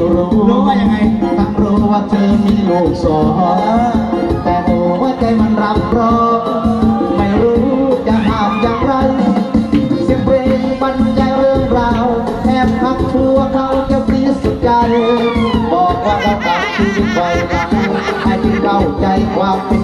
รู้รู้ว่ายังไงทั้งรู้ว่าเธอมีลูกสองแต่หัวใจมันรับรองไม่รู้จะห้ามอย่างไร เสียงเพลงบรรยายเรื่องราวแอบพักทัวเขาจะปรีสุดใจบอกว่าเราตัดชีวิตไว้รักให้ที่เข้าใจความเป็น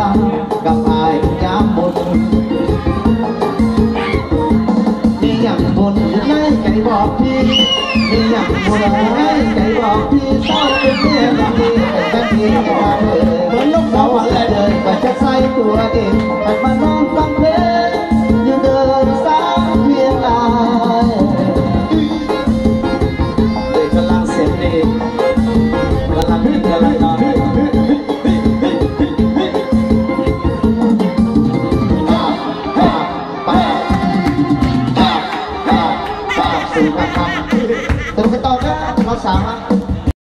ลำกับอายยามบนมีอย่างบนในใจบอกพี่มีอย่างบนในใจบอกพี่ต้องเป็นเมียกับพี่เป็นกันพี่บอกเลยเหมือนลูกสาวและเดินก็จะใส่ตัวเองมันมานองฟังเพลงอยู่เดินสาวเพียงตายเด็กกำลังเสียงดีกำลังรีบกำลั 想吗？